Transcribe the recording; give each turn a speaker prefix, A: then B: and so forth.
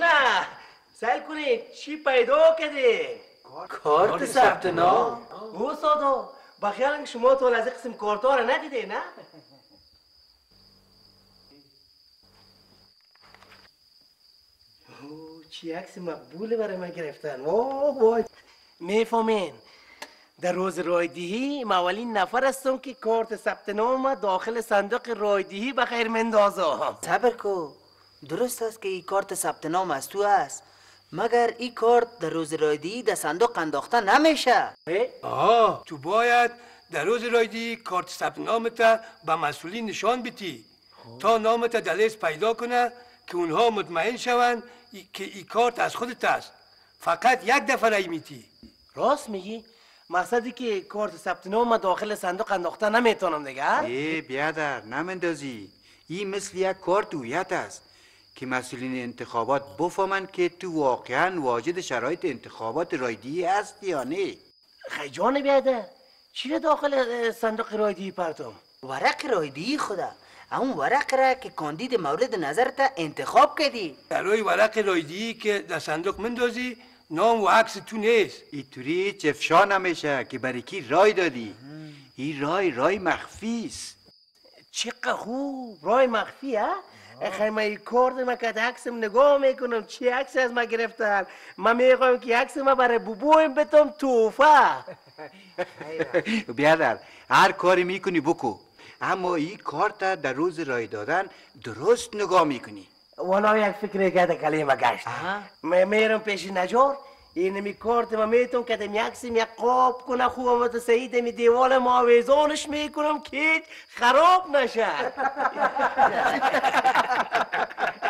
A: نه سل کنید چی پیدا کردی
B: کارت. ثبت نام.
A: او سادا با خیال شما تو از قسم کارتا رو ندیده نه؟ چی عکس مقبوله برای من گرفتن. وای وای. می‌فهمین؟ در روز رایدهی ما اولین نفر هستم که کارت ثبت نام داخل صندوق رایدهی به خیر مندازم
B: صبر کو. درست است که این کارت ثبت نام از تو است مگر این کارت در روز رایدی در صندوق انداخته نمیشه؟
C: آه تو باید در روز رایدی کارت ثبت نامت به مسئولین نشان بدی. تا نامت در لیست پیدا کنه که اونها مطمئن شوند ای- که این کارت از خودت است. فقط یک دفعه رای میتی
A: راست میگی؟ مقصدی که کارت ثبت نام داخل صندوق انداخته نمی‌تونم دیگه
D: ای بیادر نمندازی این مثل یک کارت هویت است که مسئولین انتخابات بفهمند که تو واقعا واجد شرایط انتخابات رایدی است یا نه.
A: خیلی جان بیاده چی داخل صندوق رایدی پرتم؟
B: ورق رایدی خدا. اون ورق را که کاندید مورد نظرت انتخاب کردی.
C: در روی ورق رایدی که در صندوق مندازی نام و عکس تو نیست.
D: اینطوری چفشا نمیشه که برای کی رای دادی؟ این رای رای مخفی است.
A: چقدر خوب رای مخفی ها؟ خیلی من این کارت من که عکسم نگاه می‌کنم. چی عکس از ما گرفتن؟ من می‌خوایم که عکس ما برای بوبویم بتم توفه.
D: بیادر هر کاری می‌کنی بکو. اما این کارت در روز رای دادن درست نگاه می‌کنی.
A: والا یک فکر کرده کلمه گشت. من میرم پیش نجار این می کارت ما می‌تونم که دم یکسیم یک قاب کنه خوبم و سعید می دیوال ما ویزانش می‌کنم که خراب نشه.